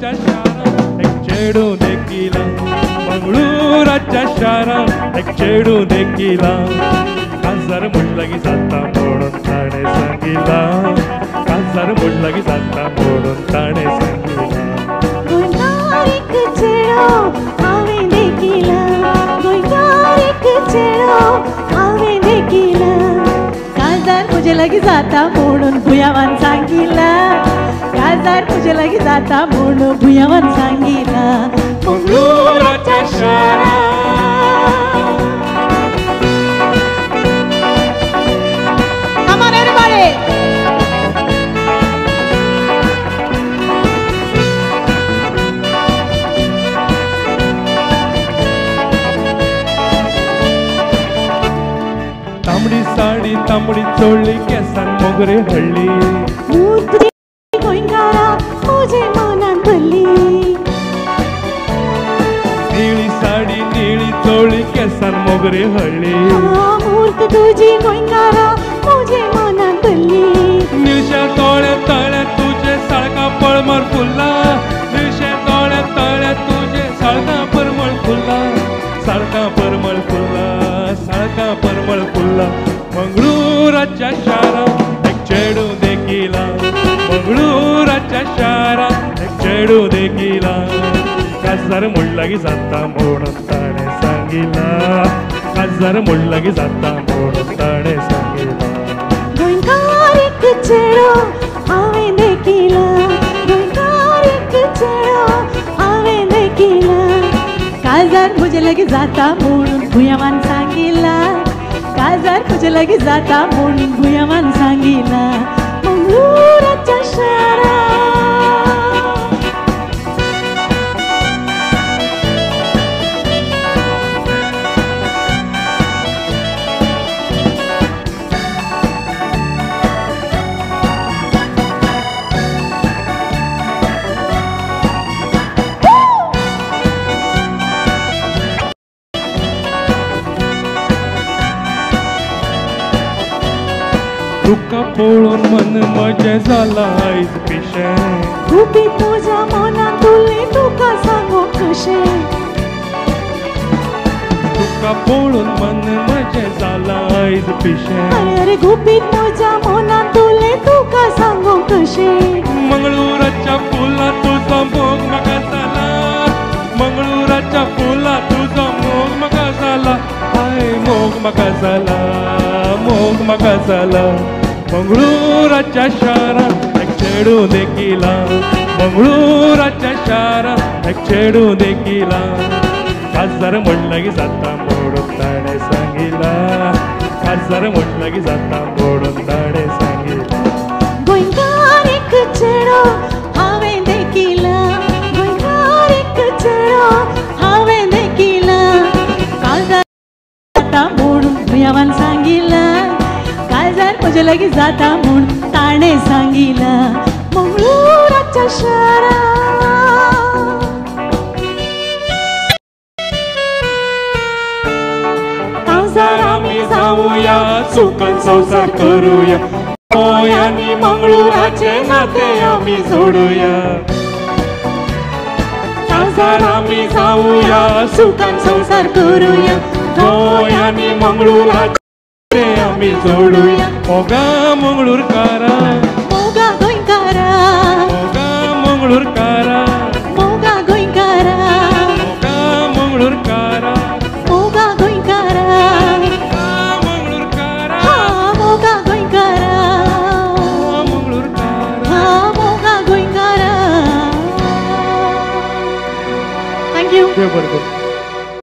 च्या शारा एक चेडू देखिला मंगळूराच्या शारा एक चेडू देखिला काजार म्हजे जाता म्हणून भुयावान सांगिला काजार म्हजे लागीं जाता म्हणून भुयावान सांगिला तांबडी साडी तांबडी चोळी केसान मोगरे गोंयकारा मनान भरली निळी साडी निळी चोळी केसान मोगरे हळली मूर्त तुजी गोंयकारा म्हजे मनान भरली निळशे तोळे तळे तुझे साळका पळमळ फुल्ला निळशे तोळे तळे तुझे साळका परमळ फुल्ला साळका परमळ परमळ फुल्ला मंगळुराच्या एक चेडू देखीला मंगळुराच्या शारात एक चेडू देखीला काजार म्हणला की जाता म्हणून ताणे सांगिला काजार म्हणला की जाता म्हणून ताणे सांगिला गोंयकार एक चेडो हांवें देखिला गोंयकार एक चेडो हांवें देखिला काजार म्हजे लागीं जाता म्हणून भुयावान सांगिला काजार म्हजे लागीं जाता म्हणून भुयावान सांगिला तुका पळोवन मन म्हजें जाला आयज पिशें. खुबी तुज्या मनान तुले तुका सांगू कशें? तुका पळोवन मन म्हजें जाला आयज पिशें. अरे गुपीत तुझ्या मनात तुले तुका सांगू कशें? मंगळुराच्या फुला तुजो मोग म्हाका जाला मंगळुराच्या फुला तुजो मोग म्हाका जाला हाय मोग म्हाका जाला मोग म्हाका जाला मंगळुराच्या शारात एक चेडू देखिला मंगळुराच्या शारात एक चेडू देखिला खासदार म्हणला की जाता म्हणून ताणे सांगिला खासदार म्हणला की जाता म्हणून ताणे सांगिला गोंयकार एक चेडो हांवें देखिला गोंयकार एक चेडो हांवें देखिला काळजार जाता म्हणून भुयावान सांगिला काळजार म्हजे लागीं जाता म्हूण ताणे सांगिला मंगळुराच्या शहरा काळजार आमी जावुया संसार करूया. गोंयांनी मंगळुराचे नाते आम्ही जोडूया. संसार आम्ही जाऊया सुखन संसार करूया. गोंयांनी मंगळुराचे mi solui, oga mong lurkara.